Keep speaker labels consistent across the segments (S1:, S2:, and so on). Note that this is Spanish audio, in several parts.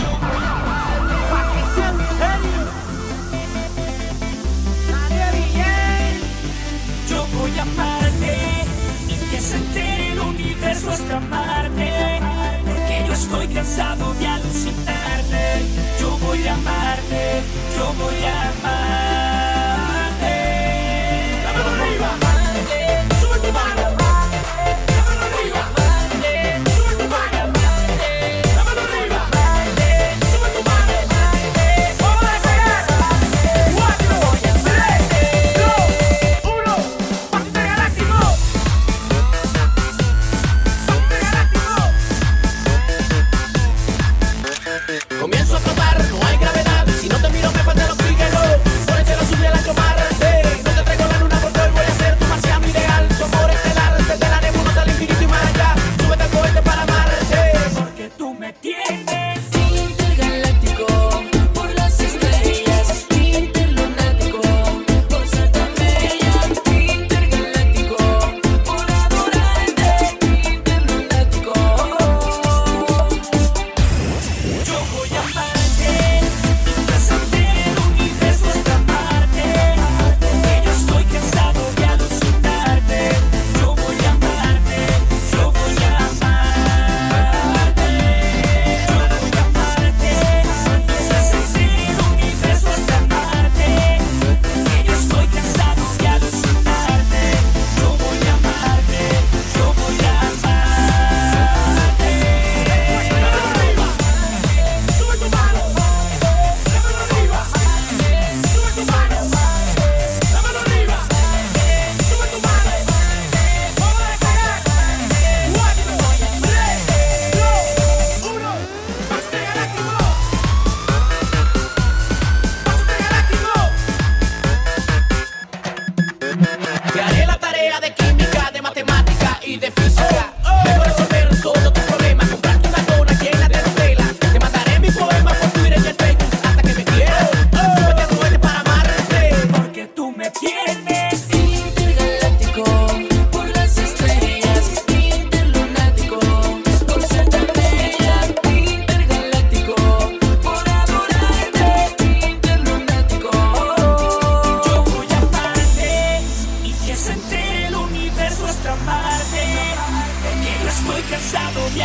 S1: Yo voy a amarrar, yo voy a amarte, empieza a
S2: sentir el
S1: universo hasta extraparte, porque yo estoy cansado de alucinarte, yo voy a amarte, yo voy a amarte.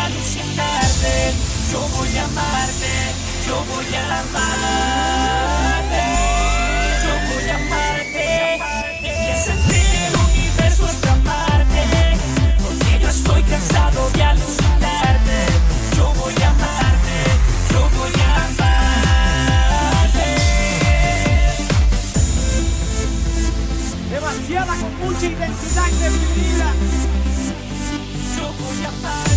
S1: a yo voy a amarte, yo voy a amarte, yo voy a amarte. Piensa que el universo es amarte, porque yo estoy cansado de alucinarte, yo voy a amarte, yo voy a amarte.
S3: Demasiada con mucha intensidad indefinible.
S1: Yo voy a amarte.